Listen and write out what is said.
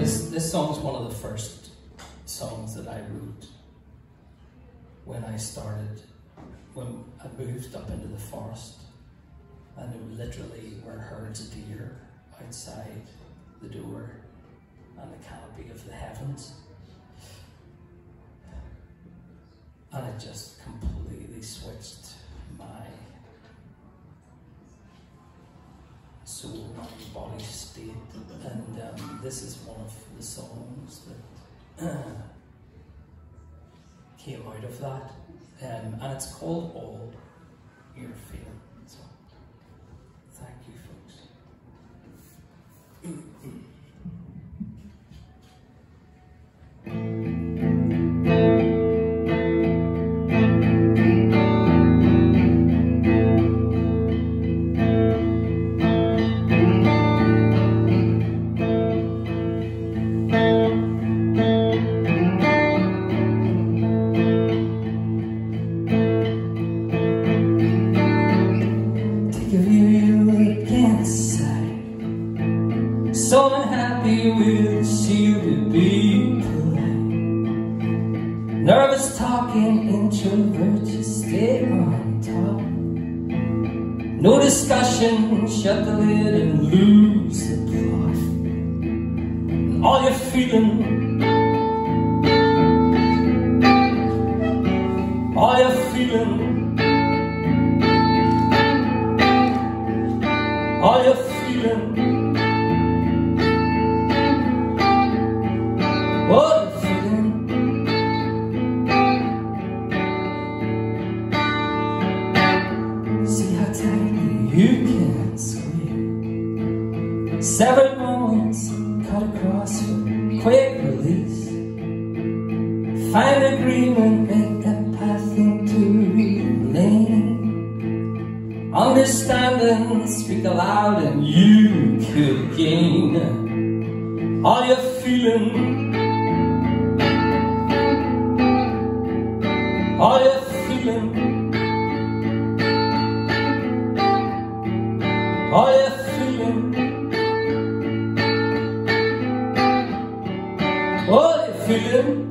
This this song is one of the first songs that I wrote when I started when I moved up into the forest and there literally were herds of deer outside the door and the canopy of the heavens. And it just completely switched my soul and body state. And um, this is one of the songs that came out of that. Um, and it's called All Your Feelings. Feeling. With you to be polite. Nervous talking, introvert, just stay on top. No discussion, shut the lid and lose the plot. And all you're feeling, all you're feeling. All you're feeling you can squeeze Severed moments cut across for quick release. Find agreement, make that path into lane Understanding, speak aloud and you could gain all you're feeling. All you're I have feeling I have